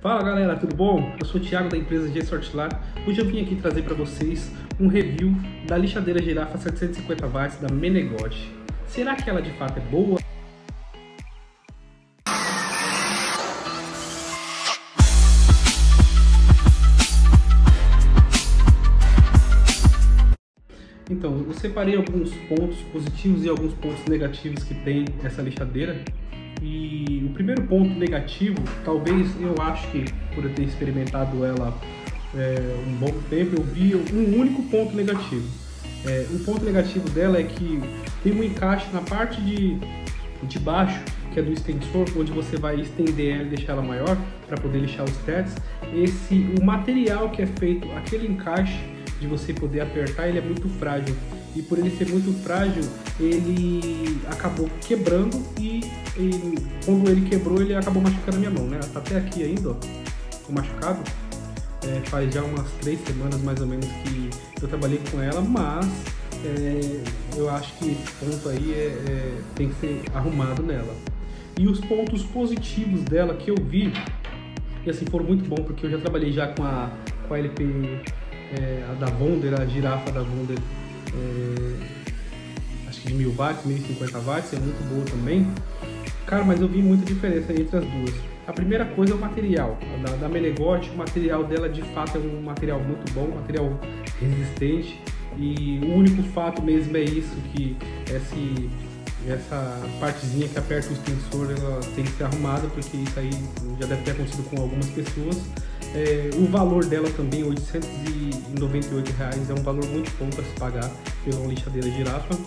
Fala galera, tudo bom? Eu sou o Thiago da empresa G Sortilar. Hoje eu vim aqui trazer para vocês um review da lixadeira girafa 750 watts da Menegote. Será que ela de fato é boa? Então, eu separei alguns pontos positivos e alguns pontos negativos que tem essa lixadeira. E o primeiro ponto negativo, talvez eu acho que por eu ter experimentado ela é, um bom tempo, eu vi um único ponto negativo. É, o ponto negativo dela é que tem um encaixe na parte de, de baixo, que é do extensor, onde você vai estender ela e deixar ela maior para poder lixar os tetos. Esse, o material que é feito, aquele encaixe de você poder apertar, ele é muito frágil. E por ele ser muito frágil, ele acabou quebrando e, e quando ele quebrou, ele acabou machucando a minha mão, né? Tá até aqui ainda, ó, machucado. É, faz já umas três semanas mais ou menos que eu trabalhei com ela, mas é, eu acho que esse ponto aí é, é, tem que ser arrumado nela. E os pontos positivos dela que eu vi, e assim, foram muito bons, porque eu já trabalhei já com a, com a LP é, a da Wonder, a girafa da Wonder, é, acho que de 1000 watts, 1050 watts, é muito boa também. Cara, mas eu vi muita diferença entre as duas. A primeira coisa é o material. Da, da Menegote, o material dela de fato é um material muito bom, um material resistente. E o único fato mesmo é isso, que esse, essa partezinha que aperta o extensor ela tem que ser arrumada, porque isso aí já deve ter acontecido com algumas pessoas. É, o valor dela também, 898 reais, é um valor muito bom para se pagar pela lixadeira girafa.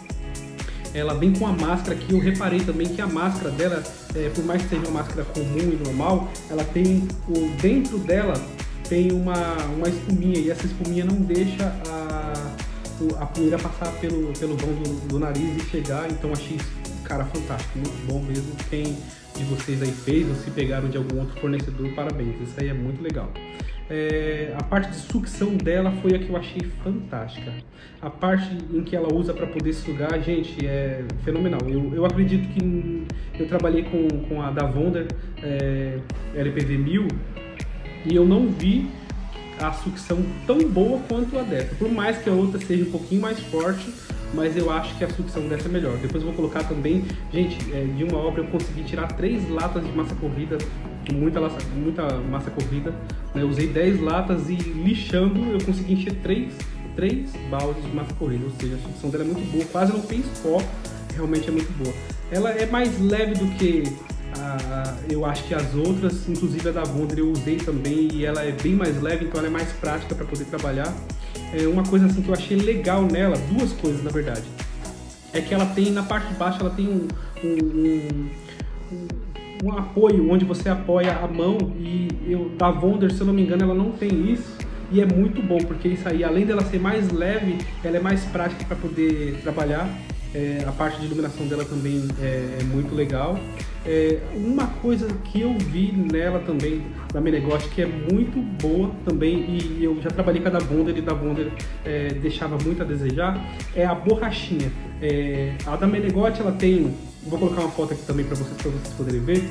Ela vem com a máscara que eu reparei também que a máscara dela, é, por mais que seja uma máscara comum e normal, ela tem o dentro dela tem uma, uma espuminha e essa espuminha não deixa a, a poeira passar pelo, pelo vão do, do nariz e chegar, então achei cara, fantástico, muito bom mesmo. Quem de vocês aí fez ou se pegaram de algum outro fornecedor, parabéns, isso aí é muito legal. É, a parte de sucção dela foi a que eu achei fantástica. A parte em que ela usa para poder sugar, gente, é fenomenal. Eu, eu acredito que eu trabalhei com, com a Davonder é, LPV 1000 e eu não vi a sucção tão boa quanto a dessa. Por mais que a outra seja um pouquinho mais forte, mas eu acho que a sucção dessa é melhor. Depois eu vou colocar também, gente, é, de uma obra eu consegui tirar três latas de massa corrida, muita, muita massa corrida, né? usei 10 latas e lixando eu consegui encher três, três baldes de massa corrida, ou seja, a sucção dela é muito boa, quase não fez pó, realmente é muito boa. Ela é mais leve do que a, eu acho que as outras, inclusive a da Wonder eu usei também e ela é bem mais leve, então ela é mais prática para poder trabalhar é, uma coisa assim que eu achei legal nela, duas coisas na verdade, é que ela tem na parte de baixo ela tem um, um, um, um apoio onde você apoia a mão e eu, da Wonder, se eu não me engano, ela não tem isso e é muito bom porque isso aí, além dela ser mais leve, ela é mais prática para poder trabalhar. É, a parte de iluminação dela também é, é muito legal. É, uma coisa que eu vi nela também, da Menegote, que é muito boa também, e eu já trabalhei com a da Bonder e da Bonder é, deixava muito a desejar, é a borrachinha. É, a da Menegote ela tem, vou colocar uma foto aqui também para vocês, vocês poderem ver.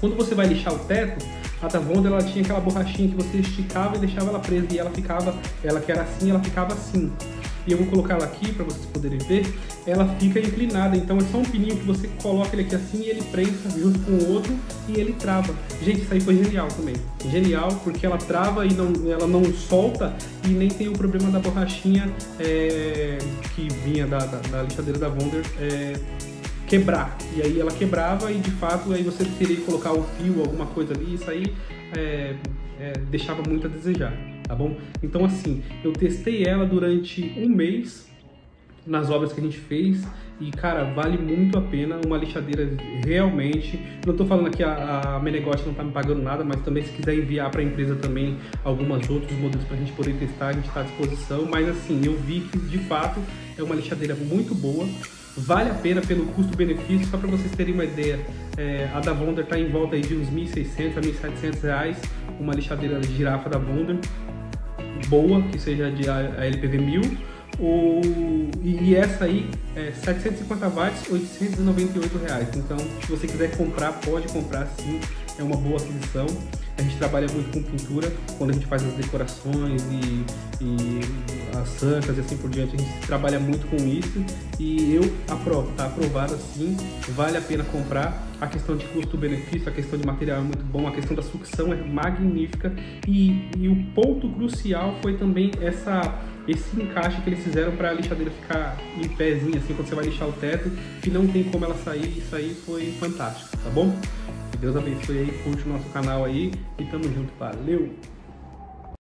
Quando você vai lixar o teto, a da Bonder ela tinha aquela borrachinha que você esticava e deixava ela presa, e ela ficava, ela que era assim, ela ficava assim e eu vou colocar ela aqui para vocês poderem ver, ela fica inclinada, então é só um pininho que você coloca ele aqui assim e ele prensa junto com o outro e ele trava. Gente, isso aí foi genial também. Genial, porque ela trava e não, ela não solta e nem tem o problema da borrachinha é, que vinha da, da, da, lixadeira da Wonder é, quebrar. E aí ela quebrava e de fato aí você teria que colocar o fio, alguma coisa ali, isso aí é, deixava muito a desejar tá bom? Então assim, eu testei ela durante um mês nas obras que a gente fez e cara, vale muito a pena uma lixadeira realmente. Não estou falando aqui a, a Menegote não está me pagando nada, mas também se quiser enviar para a empresa também algumas outros modelos para a gente poder testar, a gente está à disposição. Mas assim, eu vi que de fato é uma lixadeira muito boa, vale a pena pelo custo-benefício. Só para vocês terem uma ideia, é, a da Wonder está em volta aí de uns 1.600 a 1.700 reais, uma lixadeira girafa da Wonder boa, que seja de LPV 1000, o, e essa aí é 750 watts, 898 reais. Então, se você quiser comprar, pode comprar sim. É uma boa aquisição. A gente trabalha muito com pintura, quando a gente faz as decorações e, e as sancas e assim por diante, a gente trabalha muito com isso e eu aprovo, tá aprovado assim, vale a pena comprar. A questão de custo-benefício, a questão de material é muito bom, a questão da sucção é magnífica e, e o ponto crucial foi também essa esse encaixe que eles fizeram para a lixadeira ficar em pezinho, assim, quando você vai lixar o teto, que não tem como ela sair, isso aí foi fantástico, tá bom? Deus abençoe aí, curte o nosso canal aí e tamo junto, valeu!